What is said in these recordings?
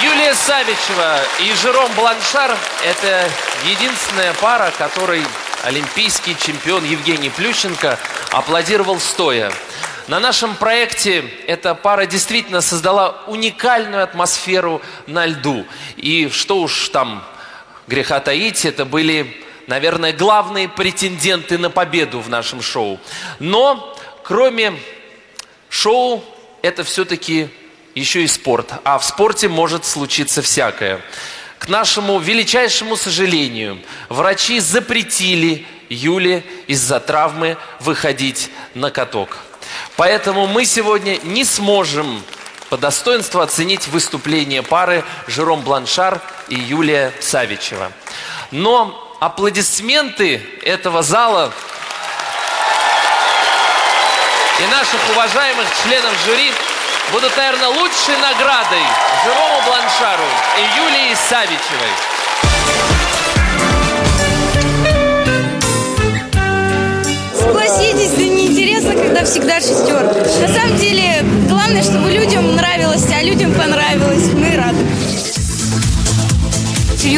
Юлия Савичева и Жером Бланшар – это единственная пара, которой олимпийский чемпион Евгений Плющенко аплодировал стоя. На нашем проекте эта пара действительно создала уникальную атмосферу на льду. И что уж там греха таить, это были, наверное, главные претенденты на победу в нашем шоу. Но кроме шоу, это все-таки еще и спорт. А в спорте может случиться всякое. К нашему величайшему сожалению, врачи запретили Юле из-за травмы выходить на каток. Поэтому мы сегодня не сможем по достоинству оценить выступление пары Жером Бланшар и Юлия Савичева. Но аплодисменты этого зала и наших уважаемых членов жюри будут, наверное, лучшей наградой Жерому Бланшару и Юлии Савичевой. Согласитесь, да неинтересно, когда всегда шестерка. На самом деле, главное, чтобы людям нравилось, а людям понравилось.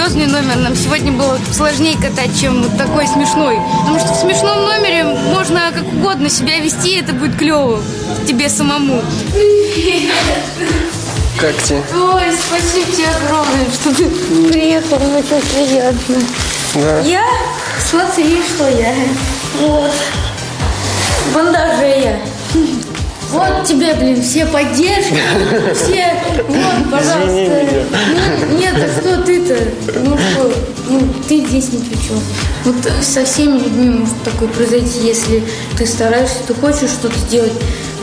Серьезный номер. Нам сегодня было сложнее катать, чем вот такой смешной. Потому что в смешном номере можно как угодно себя вести, и это будет клево тебе самому. Как тебе? Ой, спасибо тебе огромное, что ты приехал, мне очень приятно. Да. Я? Смотри, что я. Вот. В бандаже я. Вот тебе, блин, все поддержки, все, вот, пожалуйста. Нет, нет, при чем. Вот со всеми людьми может такое произойти, если ты стараешься, ты хочешь что-то сделать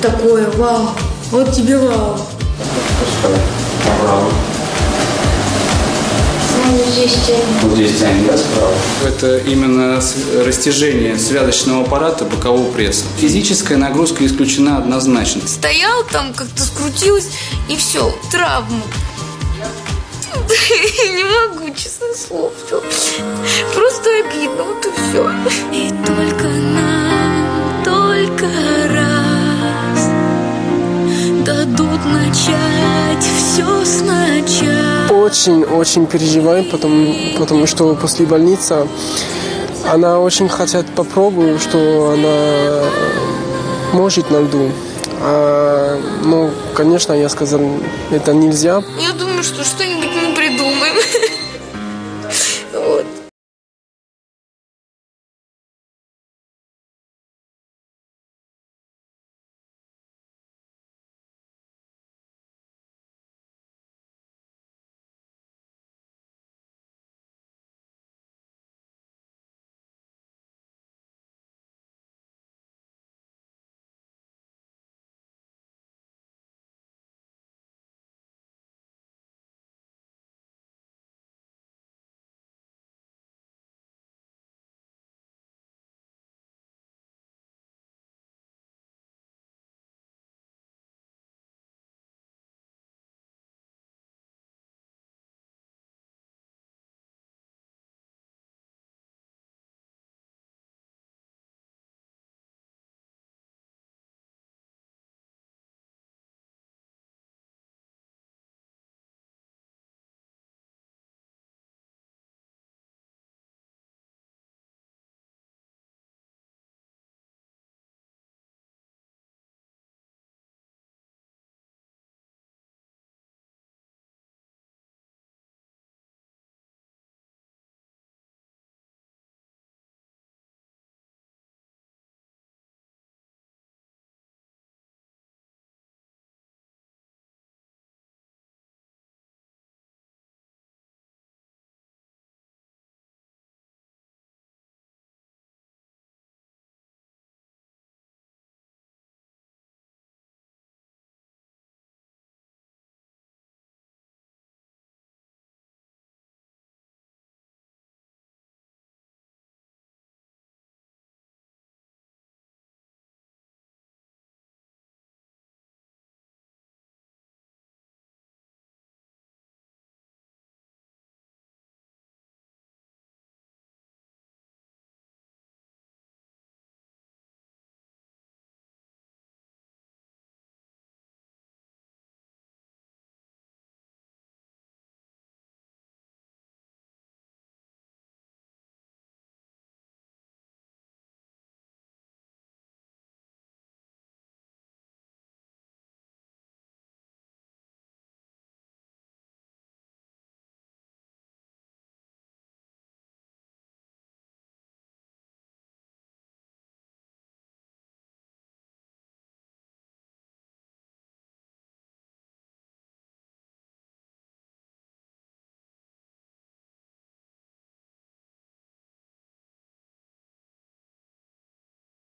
такое, вау, вот тебе вау. Здесь Вот здесь тянет, да, справа? Это именно растяжение связочного аппарата бокового пресса. Физическая нагрузка исключена однозначно. стоял там, как-то скрутилась, и все, травма. Не могу, честное слово. Все. И только нам, только раз Дадут начать все сначала Очень-очень переживаем, потому, потому что после больницы она очень хотят попробовать, что она может на льду. А, ну, конечно, я сказал, это нельзя. Я думаю, что что-нибудь